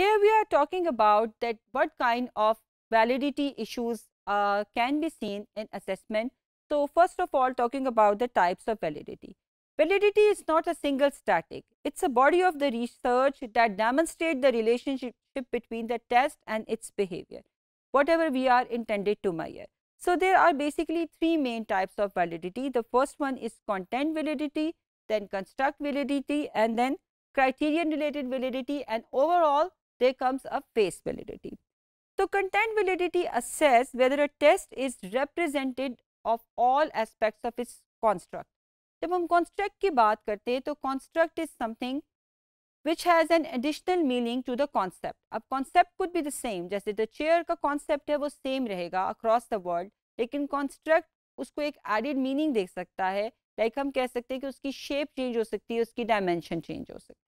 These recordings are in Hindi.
Here we are talking about that what kind of validity issues uh, can be seen in assessment. So, first of all talking about the types of validity. Validity is not a single static. It's a body of the research that demonstrate the relationship between the test and its behavior, whatever we are intended to measure. So, there are basically three main types of validity. The first one is content validity, then construct validity and then criterion related validity and overall there comes a face validity. So, content validity assess whether a test is represented of all aspects of its construct. जब हम construct की बात करते हैं तो construct is something which has an additional meaning to the concept. अब concept could be the same जैसे the chair का concept है वो same रहेगा across the world लेकिन construct उसको एक added meaning दे सकता है लाइक like हम कह सकते हैं कि उसकी shape change हो सकती है उसकी dimension change हो सकती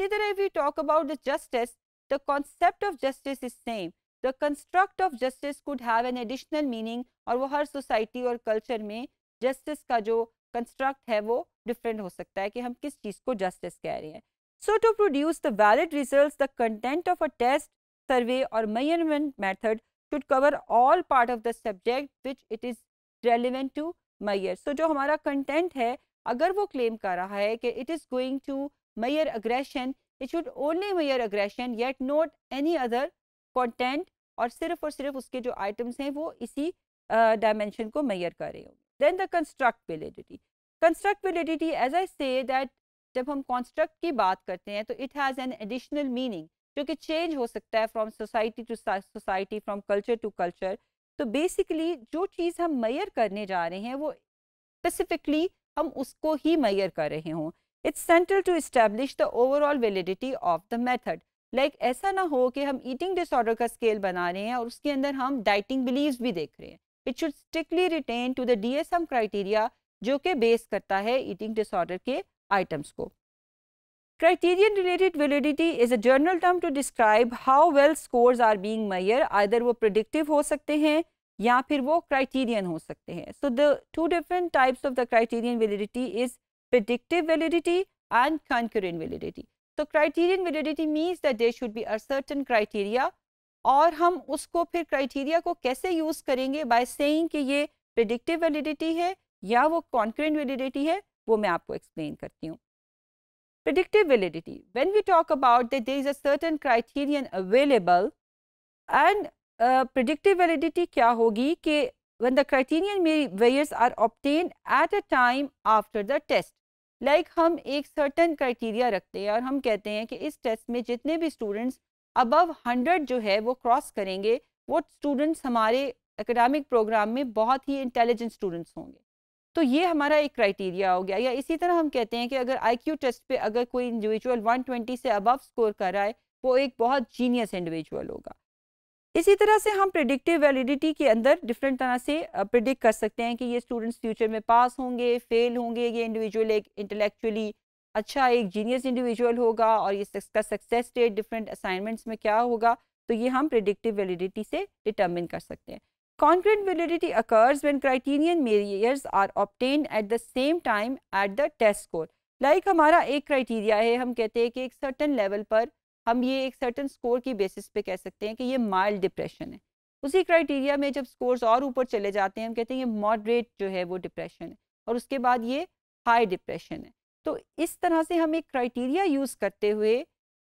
है इसी तरह if we talk about the justice the concept of justice is same the construct of justice could have an additional meaning और वो हर society और culture में justice का जो construct है वो different हो सकता है कि हम किस चीज़ को justice कह रहे हैं So to produce the valid results the content of a test survey or measurement method should cover all part of the subject which it is relevant to measure. So जो हमारा content है अगर वो claim कर रहा है कि it is going to measure aggression it should only measure aggression yet not any other content और सिर्फ़ और सिर्फ़ उसके जो आइटम्स हैं वो इसी डायमेंशन uh, को मैयर कर रहे हो then the constructability constructability as I say that जब हम कॉन्स्ट्रक्ट की बात करते हैं तो it has an additional meaning जो कि चेंज हो सकता है from society to society from culture to culture तो बेसिकली जो चीज़ हम मैयर करने जा रहे हैं वो स्पेसिफिकली हम उसको ही मैयर कर रहे हों। It's central to establish the overall validity of the method like ऐसा ना हो कि हम ईटिंग डिसऑर्डर का स्केल बना रहे हैं और उसके अंदर हम डाइटिंग बिलीव भी देख रहे हैं। It should strictly retain to the DSM criteria जो कि बेस करता है ईटिंग डिसऑर्डर के आइटम्स को। Criterion related validity is a general term to describe how well scores are being measure either वो प्रडिक्टिव हो सकते हैं या फिर वो क्राइटीरियन हो सकते हैं। So the two different types of the criterion validity is predictive validity and concurrent validity. So criterion validity means that there should be a certain criteria और हम उसको फिर criteria को कैसे use करेंगे by saying कि ये predictive validity है या वो concurrent validity है वो मैं आपको explain करती हूँ. Predictive validity. When we talk about that there is a certain criterion available and uh, predictive validity क्या होगी कि when the criterion variables are obtained at a time after the test. Like, हम एक सर्टन criteria रखते हैं और हम कहते हैं कि इस टेस्ट में जितने भी स्टूडेंट्स अबव हंड्रेड जो है वो क्रॉस करेंगे, वो स्टूडेंट्स हमारे academic प्रोग्राम में बहुत ही इंटेलिजेंट स्टूडेंट्स होंगे। तो ये हमारा एक क्राइटेरिया हो गया। या इसी तरह हम कहते हैं कि अगर आईक्यू टेस्ट पे अगर कोई इंडिविजुअल 120 से अबव स्कोर कर रहा है, वो एक बहुत जीनियस इंडिविजुअल होगा। इसी तरह से हम प्रिडिक्टिव वैलिडिटी के अंदर डिफरेंट तरह से प्रिडिक्ट कर सकते हैं कि ये स्टूडेंट्स फ्यूचर में पास होंगे फेल होंगे, ये इंडिविजुअल एक इंटेलेक्चुअली अच्छा एक जीनियस इंडिविजुअल होगा और ये इसका सक्सेस रेट डिफरेंट असाइनमेंट्स में क्या होगा तो ये हम प्रिडिक्टिव वैलिडिटी से डिटर्मिन कर सकते हैं Concurrent validity occurs when criterion measures are obtained at the same time at the test score. Like हमारा एक criteria है, हम कहते हैं कि एक certain level पर हम ये एक सर्टन स्कोर की बेसिस पे कह सकते हैं कि ये माइल्ड डिप्रेशन है। उसी क्राइटेरिया में जब स्कोर्स और ऊपर चले जाते हैं, हम कहते हैं ये मॉडरेट जो है वो डिप्रेशन है और उसके बाद ये हाई डिप्रेशन है। तो इस तरह से हम एक क्राइटेरिया यूज़ करते हुए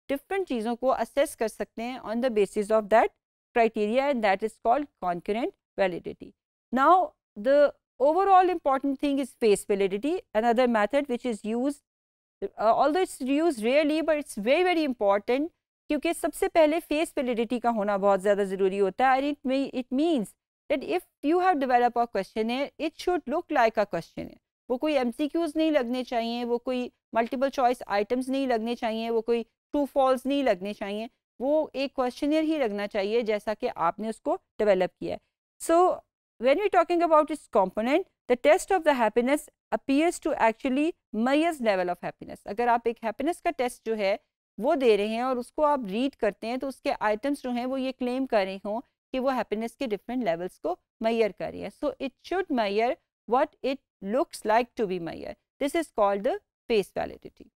डिफरेंट चीज़ों को असेस कर सकते हैं on the basis of that criteria and that is called concurrent validity now the overall important thing is face validity another method which is use although it's used rarely, but it's very, very important क्योंकि सबसे पहले फेस वेलिडिटी का होना बहुत ज़्यादा ज़रूरी होता है। And it it means that if you have develop a question है it should look like a question है वो कोई एम नहीं लगने चाहिए वो कोई मल्टीपल चॉइस आइटम्स नहीं लगने चाहिए वो कोई ट्रू फॉल्स नहीं लगने चाहिए। वो एक क्वेश्चनियर ही लगना चाहिए जैसा कि आपने उसको डेवलप किया है। So when you talking about its component, the test of the happiness appears to actually measures level of happiness. अगर आप एक happiness का test जो है वो दे रहे हैं और उसको आप read करते हैं तो उसके items जो हैं वो ये claim कर रहे हों कि वो happiness के different levels को measure कर रही है. So it should measure what it looks like to be measured. This is called the face validity.